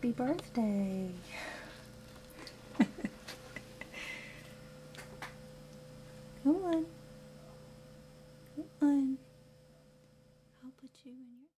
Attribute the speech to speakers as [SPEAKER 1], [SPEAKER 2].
[SPEAKER 1] Happy birthday. I'll put you in your